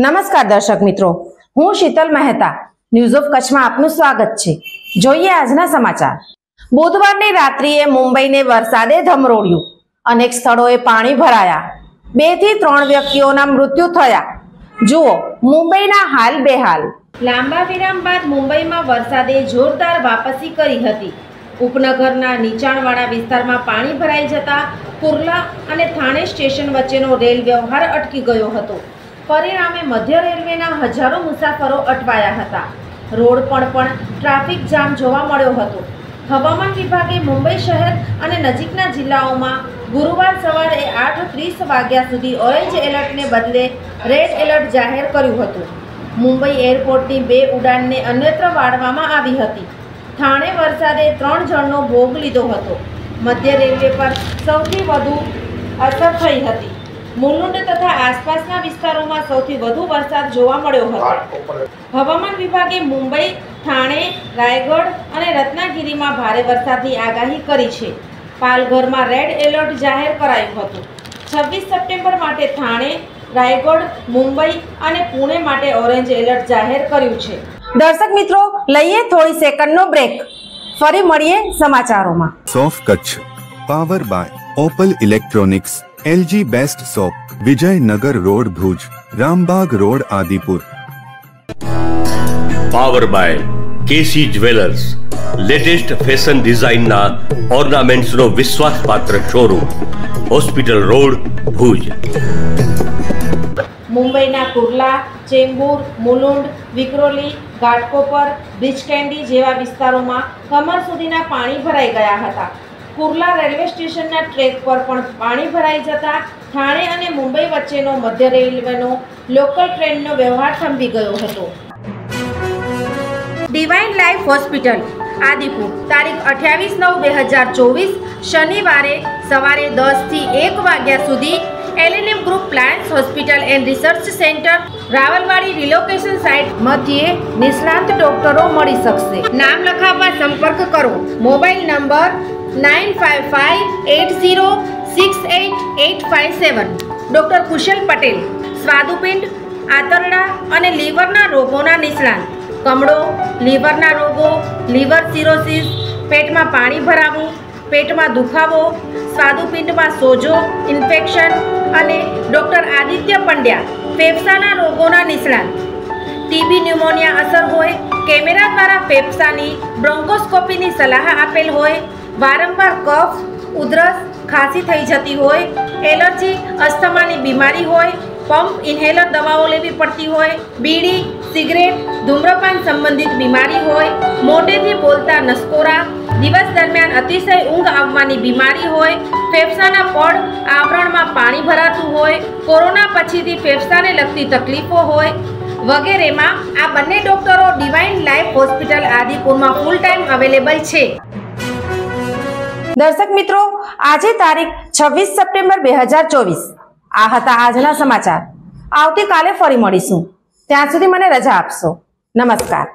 નમસ્કાર દર્શક મિત્રો, હું શીતલ મહેતા. ન્યૂઝ ઓફ કચ્છમાં આપનું સ્વાગત છે. જોઈએ આજના સમાચાર. બુધવારની રાત્રિએ મુંબઈને વરસાદે ધમરોળ્યું. અનેક સ્થળોએ પાણી ભરાયા. બેથી ત્રણ વ્યક્તિઓના મૃત્યુ થયા. જુઓ, મુંબઈના હાલ બેહાલ. લાંબા વિરામ બાદ મુંબઈમાં વરસાદે જોરદાર વાપસી કરી હતી. ઉપનગરના નીચાણવાળા વિસ્તારમાં પાણી ભરાઈ જતા કુર્લા અને થાણે સ્ટેશન વચ્ચેનો રેલ વ્યવહાર અટકી ગયો હતો. પરિણામે મધ્ય રેલવેના હજારો મુસાફરો અટવાયા હતા. રોડ પર પણ ટ્રાફિક જામ જોવા મળ્યો હતો. હવામાન વિભાગે મુંબઈ શહેર અને નજીકના જિલ્લાઓમાં ગુરુવાર સવારે આઠ ત્રીસ વાગ્યા સુધી ઓરેન્જ એલર્ટને બદલે રેડ એલર્ટ જાહેર કર્યું હતું. મુંબઈ એરપોર્ટની બે ઉડાનને અન્યત્ર વાળવામાં આવી હતી. થાણે વરસાદે ત્રણ જણનો ભોગ લીધો હતો. મધ્ય રેલવે પર સૌથી વધુ અસર થઈ હતી. મુલુંડ તથા આસપાસના વિસ્તારોમાં સૌથી વધુ વરસાદ જોવા મળ્યો હતો. હવામાન વિભાગે મુંબઈ થાણે રાયગઢ અને રત્નાગીરીમાં ભારે વરસાદની આગાહી કરી છે. પાલઘરમાં રેડ એલર્ટ જાહેર કરાયું હતું. છવ્વીસ સપ્ટેમ્બર માટે થાણે રાયગઢ મુંબઈ અને પુણે માટે ઓરેન્જ એલર્ટ જાહેર કર્યું છે. દર્શક મિત્રો લઈએ થોડી સેકન્ડનો બ્રેક. ફરી મળીએ સમાચારોમાં. સોફ Kutch. Power by Opal electronics LG best shop Vijaynagar road Bhuj. Rambagh road Adipur. Power by KC jewellers latest fashion ડિઝાઇનના ઓર્નામેન્ટ્સનો વિશ્વાસપાત્ર શોરૂમ હોસ્પિટલ રોડ ભુજ. મુંબઈના કુર્લા ચેમ્બુર મુલુંડ વિક્રોલી ઘાટકોપર બ્રિજકેન્ડી જેવા વિસ્તારોમાં કમર સુધીના પાણી ભરાઈ ગયા હતા. કુર્લા રેલવે સ્ટેશનના ટ્રેક પર પણ પાણી ભરાઈ જતા થાણે અને મુંબઈ વચ્ચેનો મધ્ય રેલવેનો લોકલ ટ્રેનનો વ્યવહાર થંભી ગયો હતો. ડિવાઇન લાઈફ હોસ્પિટલ, આદિપુર, તારીખ અઠ્યાવીસ નવ બે હજાર ચોવીસ, શનિવારે સવારે દસથી એક વાગ્યા સુધી LNM group plans hospital and research centre Rawalwadi relocation site મધ્યે નિષ્ણાંત ડોક્ટરો મળી શકશે. નામ લખાવવા સંપર્ક કરો. Mobile number nine five five eight zero six eight eight five seven doctor Kushal Patel સ્વાદુપિંડ આંતરડા અને લીવરના રોગોના નિષ્ણાંત કમળો લીવરના રોગો લીવર સિરોસિસ પેટમાં પાણી ભરાવું પેટમાં દુખાવો સ્વાદુપિંડમાં સોજો ઇન્ફેક્શન અને ડૉક્ટર આદિત્ય પંડ્યા ફેફસાના રોગોના નિષ્ણાંત ટીબી ન્યુમોનિયા અસર હોય કેમેરા દ્વારા ફેફસાની બ્રોન્કોસ્કોપીની સલાહ આપેલ હોય વારંવાર કફ, ઉધરસ ખાંસી થઈ જતી હોય, એલર્જી, અસ્થમાની બીમારી હોય પંપ ઇન્હેલર દવાઓ લેવી પડતી હોય, બીડી, સિગરેટ, ધૂમ્રપાન સંબંધિત બીમારી હોય, મોઢેથી બોલતા નસકોરા, દિવસ દરમિયાન અતિશય ઊંઘ આવવાની બીમારી હોય, ફેફસાના પડ, આવરણમાં પાણી ભરાતું હોય, કોરોના પછીથી ફેફસાને લગતી તકલીફો હોય, વગેરેમાં આ બંને ડોક્ટરો ડિવાઇન લાઈફ હોસ્પિટલ આદિપુરમાં ફૂલ ટાઈમ અવેલેબલ છે. દર્શક મિત્રો, આજે તારીખ છવ્વીસ સપ્ટેમ્બર બે હજાર ચોવીસ. આ હતા આજના સમાચાર. આવતીકાલે ફરી મળીશું. ત્યાં સુધી મને રજા આપશો. નમસ્કાર.